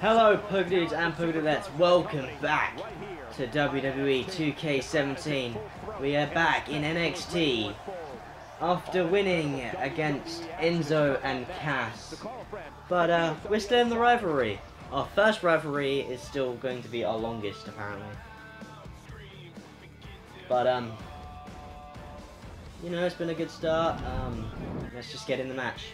Hello, Poke Dudes and Poke Dudettes. Welcome back to WWE 2K17. We are back in NXT after winning against Enzo and Cass. But uh, we're still in the rivalry. Our first rivalry is still going to be our longest, apparently. But um, you know, it's been a good start. Um, let's just get in the match.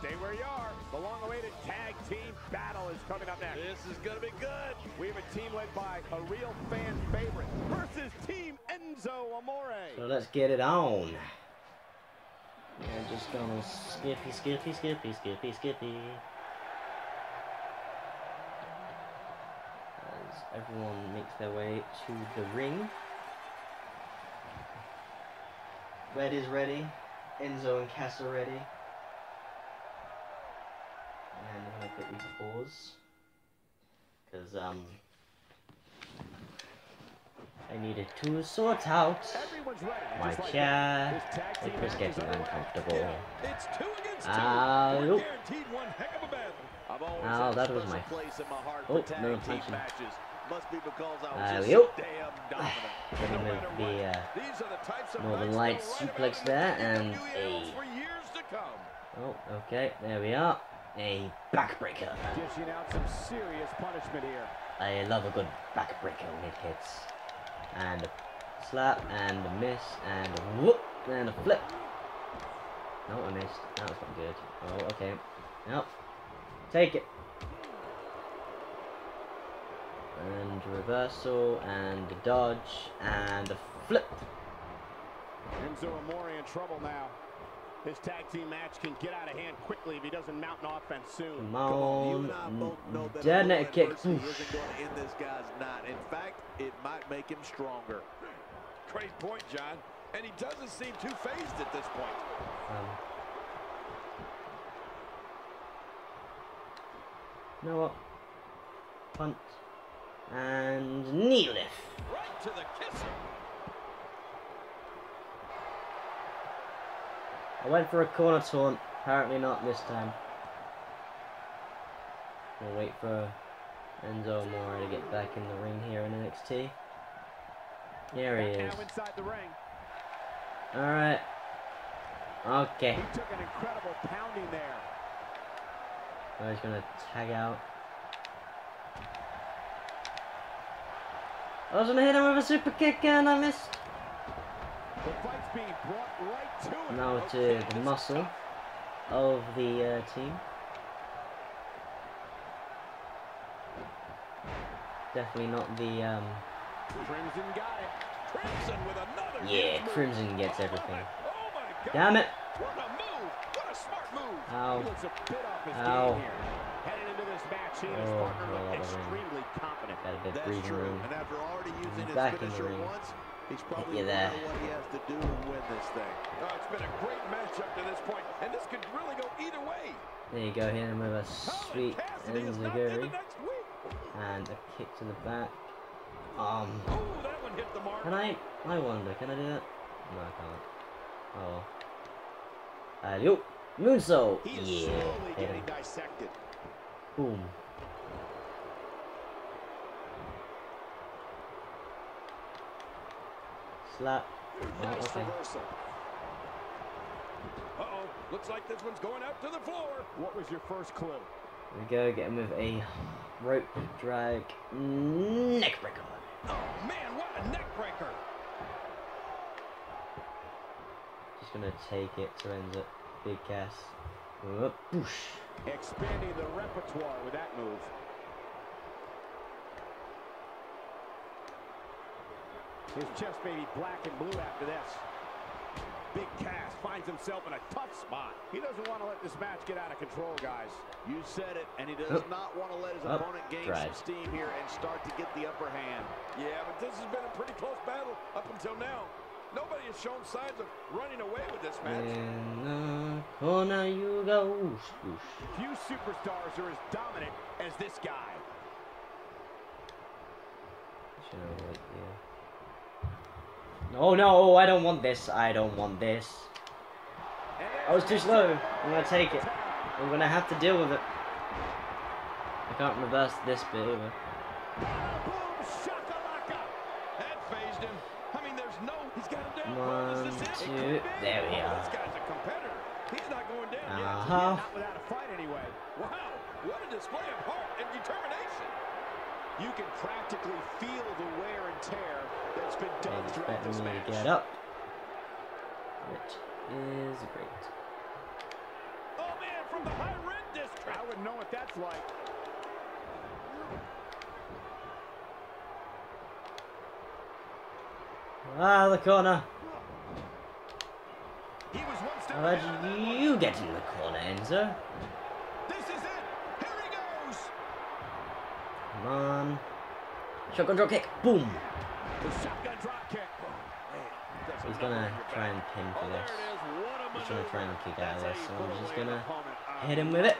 Stay where you are. The long-awaited tag team battle is coming up next. This is going to be good. We have a team led by a real fan favorite versus Team Enzo Amore. So let's get it on. Yeah, just gonna skippy, skippy, skippy, skippy, skippy. As everyone makes their way to the ring. Red is ready. Enzo and Cass are ready. Quickly pause. Because, um, I needed to sort out my chair. that. This tag team It was getting uncomfortable. It's two against two. Ah, We're nope. guaranteed one heck of a battle. I've always Oh, that was my- place in my heart Oh, for tag no team punching. matches. Must be because I was Uh, just damn dominant. Let the uh, These are the types of Northern Lights suplex there, and a- annals for years to come. Oh, okay, there we are. A backbreaker. Dishing out some serious punishment here. I love a good backbreaker when it hits. And a slap, and a miss, and a whoop, and a flip. No, I missed. That was not good. Oh, okay. Nope. Take it. And reversal, and a dodge, and a flip. Enzo Amore in trouble now. This tag team match can get out of hand quickly if he doesn't mount an offense soon. Come Come on, you and I both know that Dead little net kick. isn't going to end this guy's night. In fact, it might make him stronger. Great point, John. And he doesn't seem too phased at this point. Um, you know what? Punt. And knee lift. Right to the kisser. I went for a corner taunt. Apparently not this time. We'll wait for Enzo Amore to get back in the ring here in NXT. Here he is. now inside the ring. Alright. Okay. He took an incredible pounding there. Oh, he's gonna tag out. I was gonna hit him with a super kick and I missed. The fight's being brought right to it. Now to the muscle of the uh, team. Definitely not the um. Crimson got it. Crimson with another Yeah. Crimson gets everything. Oh my God. Damn it! What a move. What a smart move. He Ow! looks a bit off his Ow. game here. Heading into this match, he and his Oh, partner look extremely confident. Got a bit That's breathing true. room. And after already using his Back finisher once, he's probably you learned there. what he has to do to win this thing. Oh, it's been a great match up to this point, and this could really go either way. There you go, hit him with a sweet Cassidy is not in the enziguri and a kick to the back. Um, Oh, that one hit the mark. can I? I wonder, can I do that? No, I can't. Oh. Uh, yo, moonsault. He is Yeah, slowly hit getting him. dissected. Boom. Slap. Oh, Nice okay. reversal. Uh-oh. Looks like this one's going out to the floor. What was your first clue? Here we go, get him with a rope drag neck breaker. Oh, man, what a neck breaker. Just gonna take it to end it. Big Cass. Whoop, boosh. Expanding the repertoire with that move. His chest may be black and blue after this. Big Cass finds himself in a tough spot. He doesn't want to let this match get out of control, guys. You said it, and he does Up. not want to let his Up. opponent gain Drive. some steam here and start to get the upper hand. Yeah, but this has been a pretty close battle up until now. Nobody has shown signs of running away with this match. In the corner you go. Whoosh, whoosh. Few superstars are as dominant as this guy. Should I wait here? No, no, I don't want this. I don't want this. I was too slow. I'm gonna take it. I'm gonna have to deal with it. I can't reverse this bit either. Boom, shakalaka. That phased him. I mean, there's no. He's got him down. One, Is this it? two, It could be. there we Oh, are. This uh-huh. guy's You can practically feel the wear and tear that's been done And throughout this match. to get up. Which is great. Oh man, from the high red district. I wouldn't know what that's like. Ah, the corner. He was one step How did on that one. you get in the corner, Enzo? This is it. Here he goes. On. Shotgun drop kick. Boom. The shotgun drop kick. He's gonna try and pin for Oh, this. it is. What a He's gonna try and kick out of this, so I'm just gonna hit him with it.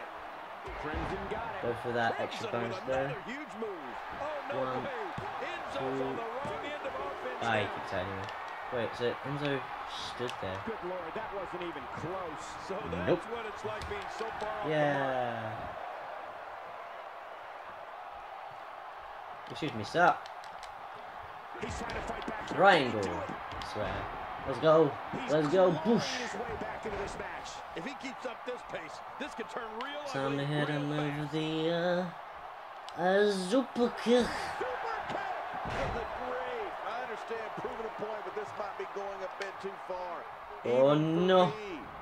Crimson got it. Go for that extra bonus there. another huge move. Oh, One, two. on the wrong end of Ah, he now. out anyway. Wait, so Enzo stood there. Good lord, that wasn't even close. So that's Nope. what it's like being so far off the mark. Yeah. Excuse me, sir. He's trying to fight back. Triangle. I swear. Let's go. Let's go. Boosh. his way back into this match. If he keeps up this pace, this could turn real Time to hit him over the uh, uh super kick. Super kick. Good grief. I understand proving a point, but this might be going a bit too far. Oh, no.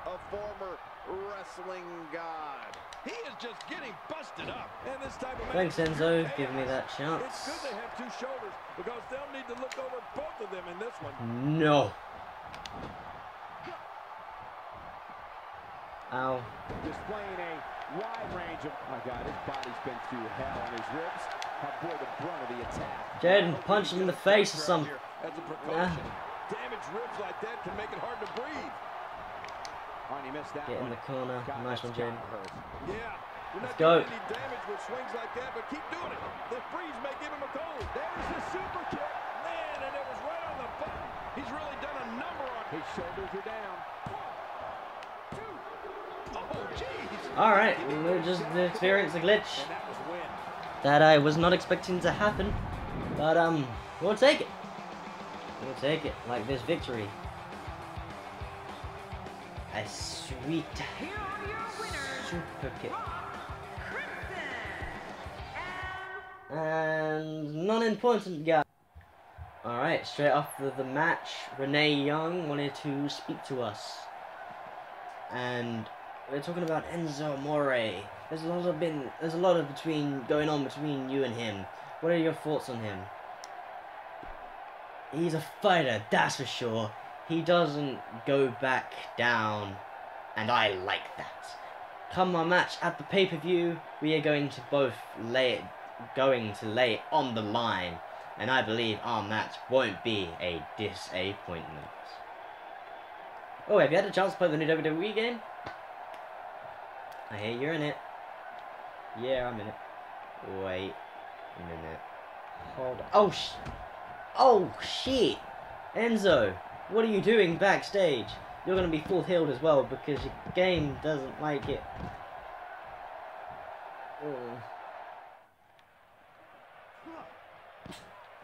a former wrestling god. He is just getting busted up. And this type of Thanks, Enzo. chaos. Give me that It's chance. good they have two shoulders because they'll need to look over both of them in this one. No. Ow. Displaying a wide range of. My God, his body's been through hell, and his ribs have bore the brunt of the attack. Jaden, punch him in the face or something. As a precaution. Damaged ribs like that can make it hard to breathe. Oh, and he missed that Get in the corner. Nice one, that's Jaden. gotta hurt. Yeah. Let's go. doing any damage with swings like that, but keep doing it. The freeze may give him a cold. There's the super kick. Man, and it was right on the button. He's really done a number on His shoulders are down. Oh. Alright, we just experienced a glitch And that was win. that I was not expecting to happen. But, um, we'll take it. We'll take it, like this victory. A sweet Here are your winners, super kick. And non-important guy. Alright, straight after the match, Renee Young wanted to speak to us. And we're talking about Enzo Amore. There's a lot of been there's a lot of between going on between you and him. What are your thoughts on him? He's a fighter, that's for sure. He doesn't go back down, and I like that. Come our match at the pay-per-view, we are going to both lay it going to lay it on the line, and I believe our match won't be a disappointment. Oh, have you had a chance to play the new WWE game? I hear you're in it. Yeah, I'm in it. Wait a minute. Hold on. Oh, sh- oh shit! Enzo, what are you doing backstage? You're gonna be full healed as well because your game doesn't like it. Oh.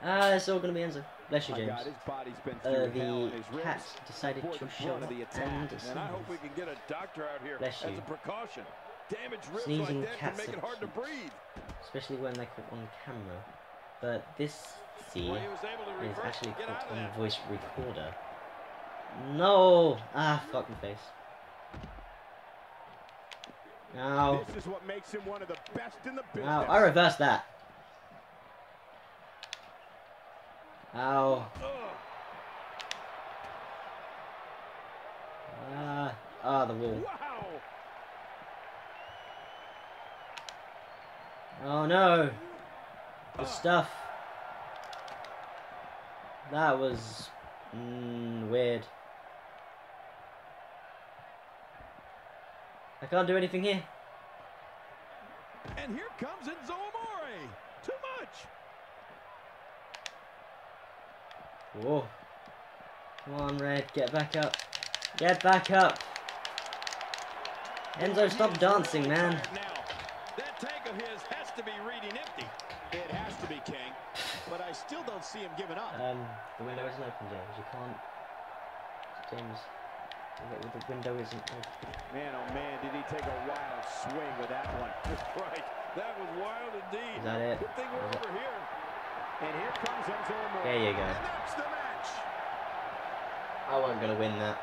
Ah, it's all gonna be Enzo. Bless you, James. His body's been Uh, through hell, and the cat decided to show up the attack. and And I hope we can get a doctor out here Bless as you. a precaution. Damaged ribs Sneezing like that cats can make are it hard to breathe. especially when they're caught on camera. But this, see, Well, he was able to is actually caught on voice recorder. No! Ah, fuck my face. Ow. This is what makes him one of the best in the business. Ow, I reversed that. Ow. Ah, ah, the wall. Wow. Oh no! The stuff. That was mm, weird. I can't do anything here. And here comes Enzo Amore. Too much. Whoa. Come on, Red, get back up. Get back up. Enzo, stop dancing, man. Now, that tank of his has to be reading empty. It has to be King, but I still don't see him giving up. Um, the window isn't open, James. You can't. James, the, the window isn't open. Man, oh man, did he take a wild swing with that one. right. That was wild indeed. Is that it? Good thing we're it- over here. And here comes Enzo Amore. There you go. And that's the match. I wasn't gonna win that.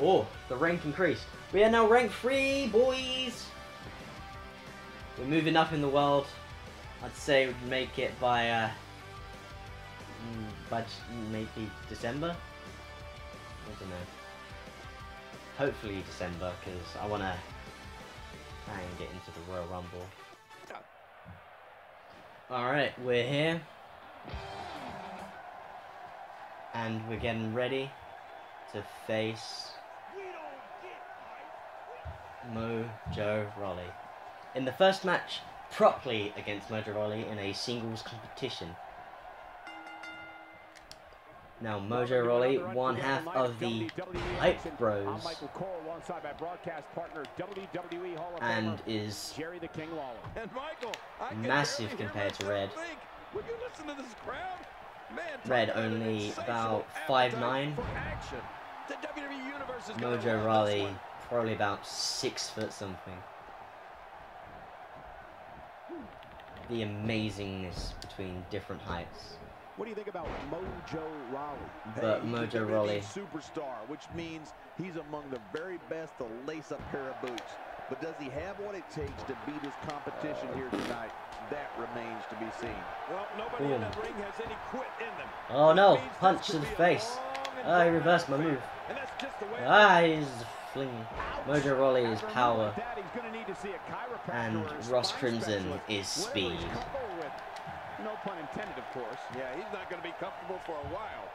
Oh, the rank increased. We are now rank three, boys. We're moving up in the world. I'd say we'd make it by uh, j- maybe December. I don't know. Hopefully December, because I wanna try and get into the Royal Rumble. All right, we're here and we're getting ready to face Mojo Rawley. In the first match, properly against Mojo Rawley in a singles competition. Now, Mojo Rawley, one half of the Hype Bros, and is Massive compared to Red. Red only about appetite 5'9". for action. The WWE universe Mojo Rawley, probably about six foot something. The amazingness between different heights. What do you think about Mojo Rawley? But Hey, he's a Mojo WWE Rawley, superstar, which means he's among the very best to lace up pair of boots. But does he have what it takes to beat his competition here tonight? That remains to be seen. Well, nobody Boom. in that ring has any quit in them. Oh no, That means this punch to the face. long and Ah, he reversed my move. And that's just the way Ah, he's flinging. Mojo Rawley is After a move power. like that, he's gonna need to see a chiropractor and Ross Crimson is speed. he's comfortable with. No pun intended, of course. Yeah, he's not going to be comfortable for a while.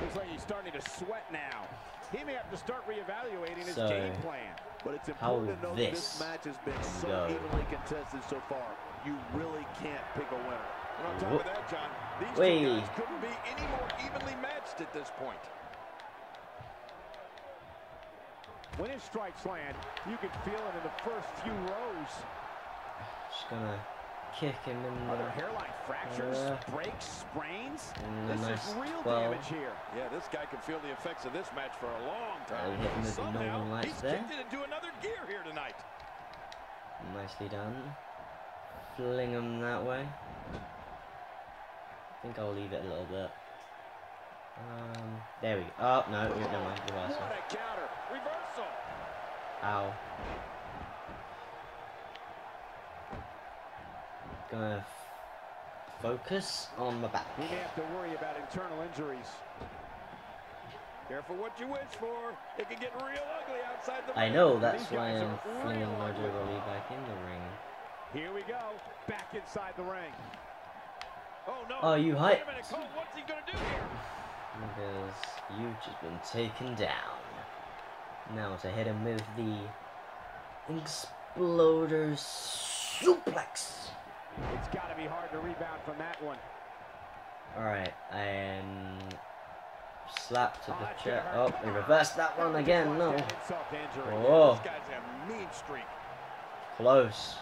Looks like he's starting to sweat now. He may have to start reevaluating his So, game plan. But it's important to will note this this match has been so go? evenly contested so far. You really can't pick a winner. And on top Whoop. of that, John, these Whee. two guys couldn't be any more evenly matched at this point. When his strikes land, you can feel it in the first few rows. Just gonna kick him in Are there the, hairline fractures, Uh, breaks, sprains? This nice is real 12. damage here. Yeah, this guy can feel the effects of this match for a long time. hit him the Somehow, Northern he's there. kicked it into another gear here tonight. Nicely done. Fling him that way. I think I'll leave it a little bit. Um, there we go. Oh, no, never mind. Reversal. What a counter. Reversal. Ow. Gonna uh, focus on my back. May have to worry about internal injuries. Careful what you wish for. It can get real ugly outside the I know, that's why I'm are flinging Mojo. Rawley back in the ring. Here we go, back inside the ring. Oh, no. Oh, you Wait hype. a minute, Cole. What's he to do here? Because you've just been taken down. Now to hit him with the Exploder Suplex. It's got to be hard to rebound from that one. Alright, and slap to Oh, the chair. Oh, he reversed that one again. No. That insult to injury. Oh, This guy's a mean streak. close.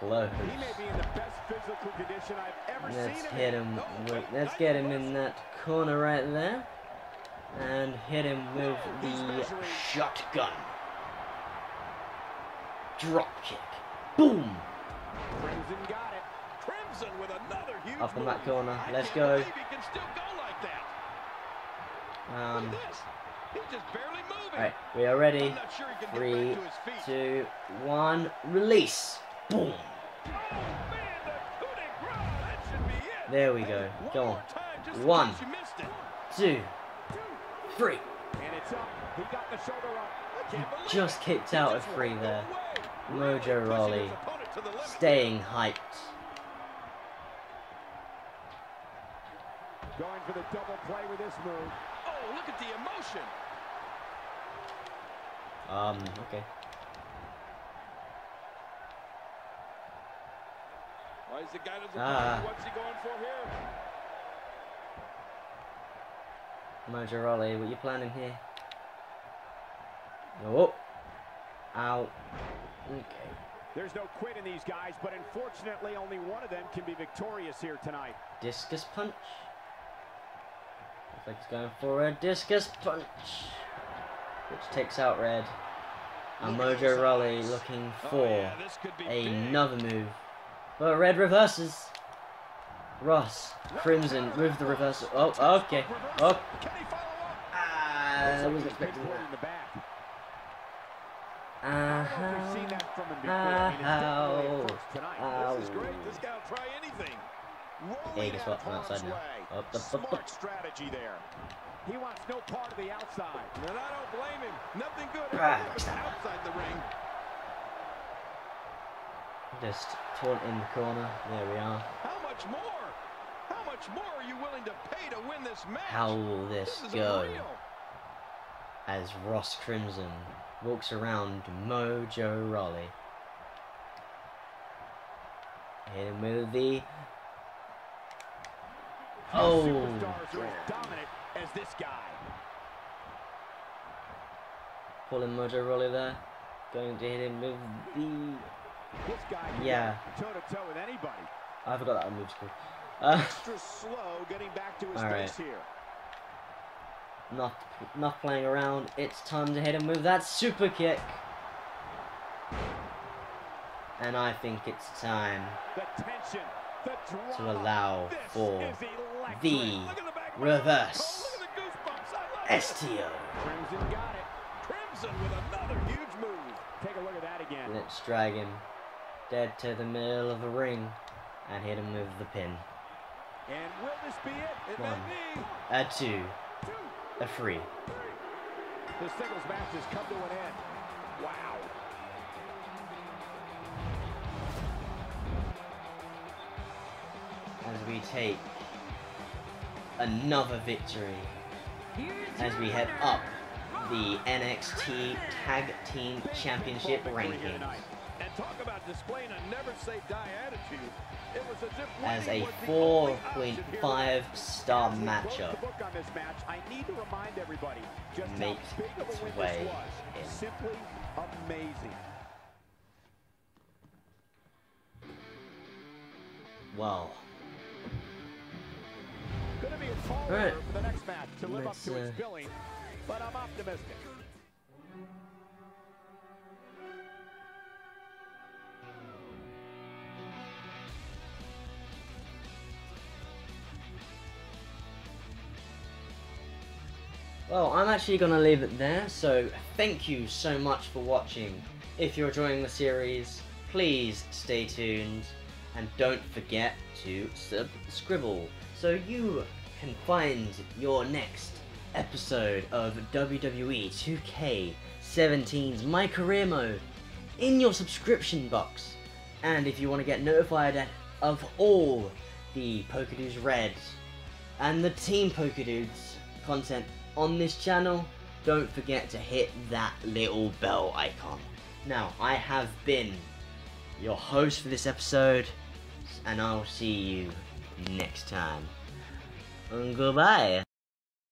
Close. He may be in the best physical condition I've ever Let's hit him. With, let's get him in that corner right there, and hit him with the shotgun. Drop kick. Boom. Crimson got it. Crimson with another huge Up in that corner. Let's go. believe he can still go like that. Um. Look at this. He's just barely moving. Alright, we are ready. I'm sure he can Three, get back to his feet. two, one, release. Boom. Oh, man, the coup de grace. That should be it. There we go. Go on. time, just in One. case you missed it. Two, three. And it's up. He got the shoulder up. I can't believe Just kicked out of three there. Mojo Really pushing Rawley his opponent to the limit. Staying hyped. Going for the double play with this move. Oh, look at the emotion. Um, okay. Why is the guy doesn't Ah. know what's he going for here? Mojo Rawley, what you planning here? Oh. Ow. Okay. There's no quit in these guys, but unfortunately only one of them can be victorious here tonight. Discus punch. Looks like he's going for a discus punch. Which takes out Red. And Mojo Rawley looking Oh, for yeah, this could be big. another move. But Red reverses. Ross, Crimson with the reversal. Oh, okay. Oh, Can he follow up? ah, I wasn't expecting that. in the back. Uh-huh. We've seen that from him before. I mean, it's Ow. tonight. Ow. This is great. This guy will try anything. Yeah, he gets what from outside now. Up, up, up, Smart strategy there. He wants no part of the outside. And I don't blame him. Nothing good Ah. outside the ring. Just taunt in the corner. There we are. How much more? How much more are you willing to pay to win this match? How will this This is go? unreal. As Ross Crimson walks around Mojo. Hit him with the. Oh! As dominant as this guy. Pulling Mojo Rawley there. Going to hit him with the. This guy Yeah. toe to toe with anybody. I forgot that move's called. Uh, Extra slow getting back to his right. here. Not, not playing around. It's time to hit him with that super kick. And I think it's time tension, to allow for the the reverse Oh, look at the goosebumps. I love it. STO. Crimson got it. Crimson with another huge move. Take a look at that again. Let's drag him dead to the middle of the ring and hit him with the pin. And will this be it? It One. A two, a free. The singles match has come to an end. Wow. As we take another victory as we head up the NXT Tag Team Championship Full victory here rankings. And talk about displaying a never say die attitude. It was as if As winning a was the only option here 4.5 star As we close matchup. the book on this match, I need to remind everybody just Make how big of a its way in. Simply amazing. Well, Going to be a tall All right. order for the next match to live Let's, up to its uh, billing, but I'm optimistic. Well, I'm actually going to leave it there, so thank you so much for watching. If you're enjoying the series, please stay tuned and don't forget to subscribe so you can find your next episode of WWE 2K17's My Career Mode in your subscription box. And if you want to get notified of all the Pokedudes Red and the Team Pokedudes content on this channel, don't forget to hit that little bell icon. Now, I have been your host for this episode, and I'll see you next time. Goodbye.